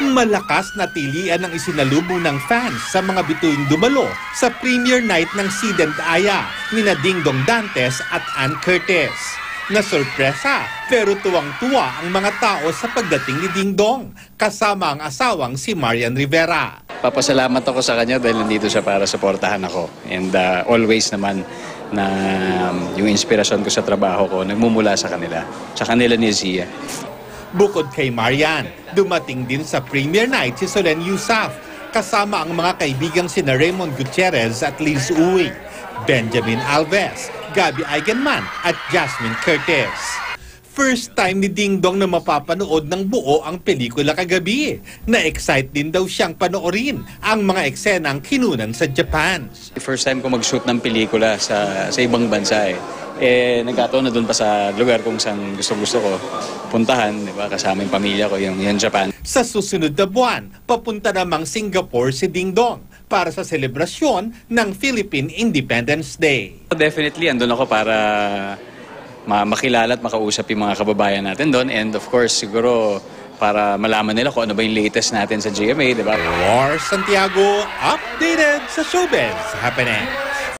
Malakas na tilian ang isinalubong ng fans sa mga bituing dumalo sa premiere night ng Sid and Aya ni na Ding Dong Dantes at Ann Curtis. Nasorpresa pero tuwang-tuwa ang mga tao sa pagdating ni Ding Dong kasama ang asawang si Marian Rivera. Papasalamat ako sa kanya dahil nandito siya para suportahan ako. And uh, always naman na um, yung inspirasyon ko sa trabaho ko nagmumula sa kanila. Sa kanila ni Zia. Bukod kay Marian, dumating din sa premiere night si Solen Yusaf kasama ang mga kaibigang sina Raymond Gutierrez at Liz Uy, Benjamin Alves, Gabby Eigenman at Jasmine Curtis. First time ni Ding Dong na mapapanood ng buo ang pelikula kagabi. Na-excite din daw siyang panoorin ang mga eksenang kinunan sa Japan. First time ko mag-shoot ng pelikula sa, sa ibang bansa eh. Eh, nagkataon na doon pa sa lugar kung saan gusto-gusto ko puntahan, di ba? Kasama yung pamilya ko, yung, yung Japan. Sa susunod na buwan, papunta namang Singapore si Ding Dong para sa selebrasyon ng Philippine Independence Day. Definitely, andun ako para ma- makilala at makausap yung mga kababayan natin doon. And of course, siguro para malaman nila kung ano ba yung latest natin sa GMA, di ba? War Santiago, updated sa Showbiz Happening.